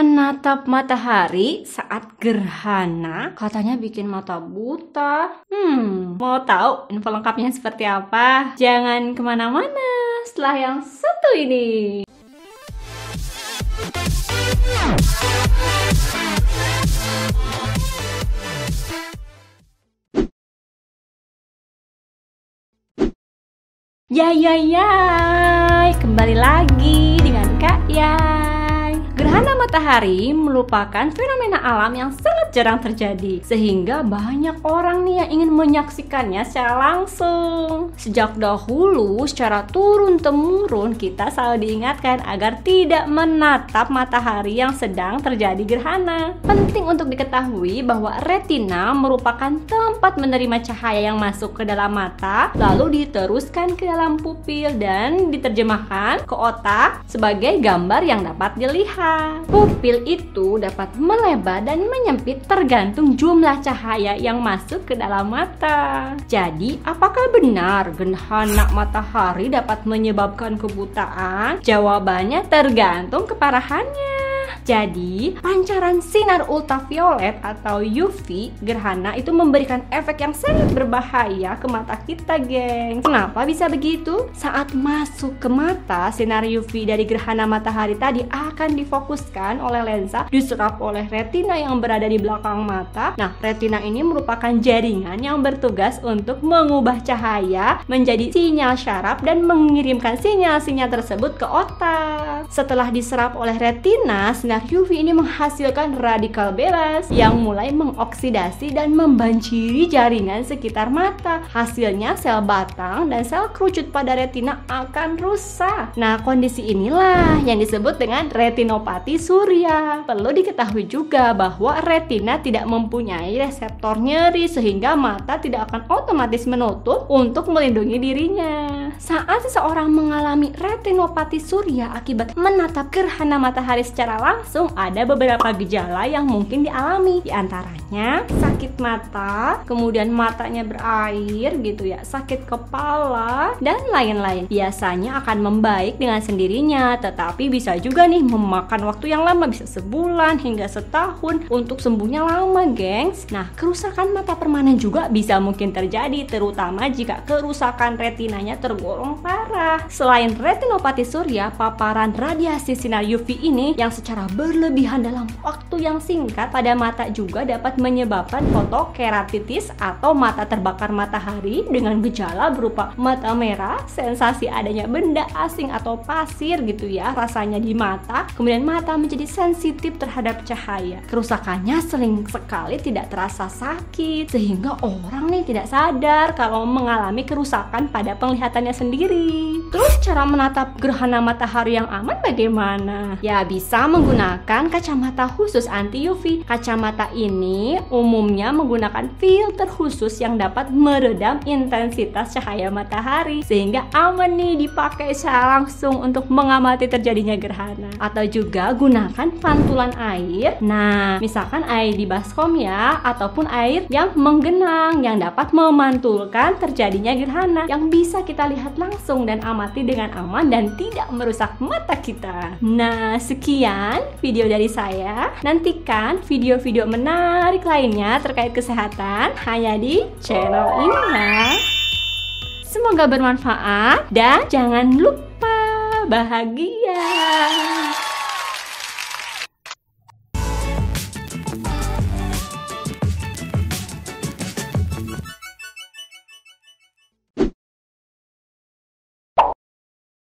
Menatap matahari saat gerhana katanya bikin mata buta. Hmm, mau tahu info lengkapnya seperti apa? Jangan ke mana-mana setelah yang satu ini. Ya ya ya, kembali lagi dengan Kak Yai. Gerhana matahari merupakan fenomena alam yang sangat jarang terjadi sehingga banyak orang nih yang ingin menyaksikannya secara langsung. Sejak dahulu secara turun temurun kita selalu diingatkan agar tidak menatap matahari yang sedang terjadi gerhana. Penting untuk diketahui bahwa retina merupakan tempat menerima cahaya yang masuk ke dalam mata lalu diteruskan ke dalam pupil dan diterjemahkan ke otak sebagai gambar yang dapat dilihat. Pupil itu dapat melebar dan menyempit tergantung jumlah cahaya yang masuk ke dalam mata. Jadi, apakah benar gerhana matahari dapat menyebabkan kebutaan? Jawabannya tergantung keparahannya. Jadi, pancaran sinar ultraviolet atau UV gerhana itu memberikan efek yang sangat berbahaya ke mata kita, geng. Kenapa bisa begitu? Saat masuk ke mata, sinar UV dari gerhana matahari tadi akan difokuskan oleh lensa diserap oleh retina yang berada di belakang mata. Nah, retina ini merupakan jaringan yang bertugas untuk mengubah cahaya menjadi sinyal syaraf dan mengirimkan sinyal-sinyal tersebut ke otak. Setelah diserap oleh retina, sinar UV ini menghasilkan radikal bebas yang mulai mengoksidasi dan membanjiri jaringan sekitar mata. Hasilnya sel batang dan sel kerucut pada retina akan rusak. Nah, kondisi inilah yang disebut dengan retinopati surya. Perlu diketahui juga bahwa retina tidak mempunyai reseptor nyeri sehingga mata tidak akan otomatis menutup untuk melindungi dirinya. Saat seseorang mengalami retinopati surya akibat menatap gerhana matahari secara langsung langsung ada beberapa gejala yang mungkin dialami. Di antaranya sakit mata, kemudian matanya berair gitu ya, sakit kepala, dan lain-lain. Biasanya akan membaik dengan sendirinya Tetapi bisa juga nih memakan waktu yang lama Bisa sebulan hingga setahun Untuk sembuhnya lama gengs. Nah kerusakan mata permanen juga bisa mungkin terjadi Terutama jika kerusakan retinanya tergolong parah. Selain retinopati surya, paparan radiasi sinar UV ini yang secara berlebihan dalam waktu yang singkat pada mata juga dapat menyebabkan fotokeratitis atau mata terbakar matahari dengan gejala berupa mata merah, sensasi adanya benda asing atau pasir gitu ya rasanya di mata, kemudian mata menjadi sensitif terhadap cahaya. Kerusakannya sering sekali tidak terasa sakit sehingga orang nih tidak sadar kalau mengalami kerusakan pada penglihatannya sendiri. Terus cara menatap gerhana matahari yang aman bagaimana? Ya bisa menggunakan menggunakan kacamata khusus anti UV. Kacamata ini umumnya menggunakan filter khusus yang dapat meredam intensitas cahaya matahari sehingga aman nih dipakai secara langsung untuk mengamati terjadinya gerhana. Atau juga gunakan pantulan air. Nah, misalkan air di baskom ya ataupun air yang menggenang yang dapat memantulkan terjadinya gerhana yang bisa kita lihat langsung dan amati dengan aman dan tidak merusak mata kita. Nah, sekian video dari saya. Nantikan video-video menarik lainnya terkait kesehatan hanya di channel ini ya. Semoga bermanfaat dan jangan lupa bahagia.